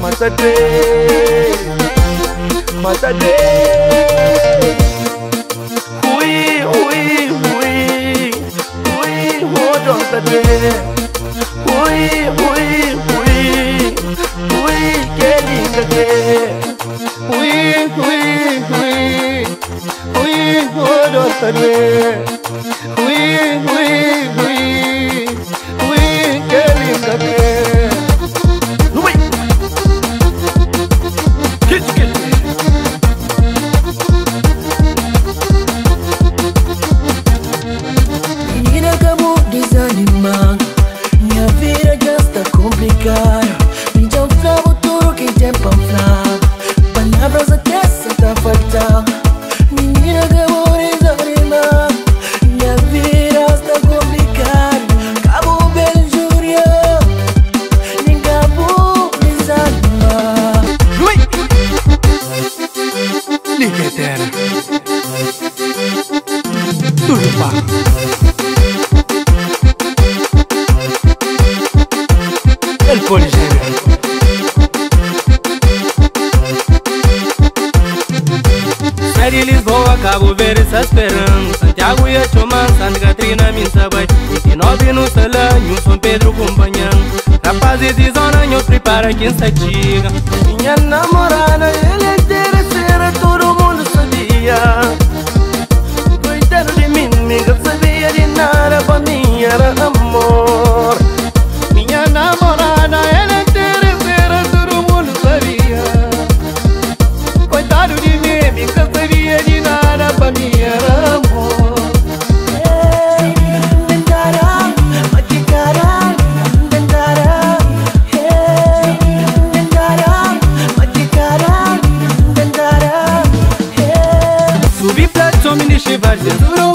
Matade, matade. Oui, oui, oui, oui, hold on today. Oui, oui, oui, oui, Kelly today. Oui, oui, oui, oui, hold on. Desanimar Minha vida já está complicada. Me já flavo tudo que tem pra falar Palavras até se tá faltando. Menina acabou desanimar Minha vida está complicada. Acabou bem Nem desanimar Oui. Liquetera. Tudo pago. Série Lisboa, Cabo Verde, está esperando Santiago e a Choma, Santa Catarina, Minsabai 29 no Salanho, São Pedro acompanhando Rapazes de zona, eu prepara quem se Minha namorada, ele é interesseira, todo mundo sabia. Coitado de mim, nunca sabia de nada, pra mim era amor. Minha namorada, ela é interesseira, todo mundo sabia. Coitado de Brasil.